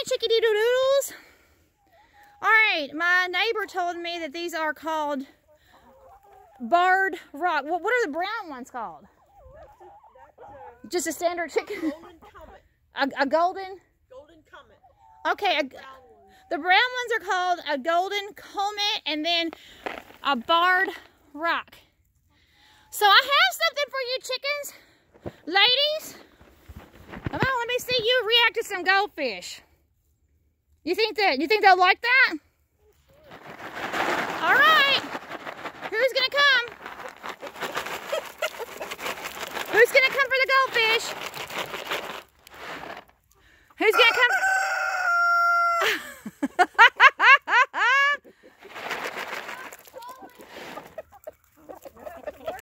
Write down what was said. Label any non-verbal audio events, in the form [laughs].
morning, chickadee doodles. All right, my neighbor told me that these are called barred rock. What, what are the brown ones called? Just a standard chicken? Golden comet. A, a golden? Golden comet. Okay, a, the brown ones are called a golden comet and then a barred rock. So I have something for you chickens. Ladies, come on, let me see you react to some goldfish. You think that, you think they'll like that? All right, who's gonna come? [laughs] Who's gonna come for the goldfish?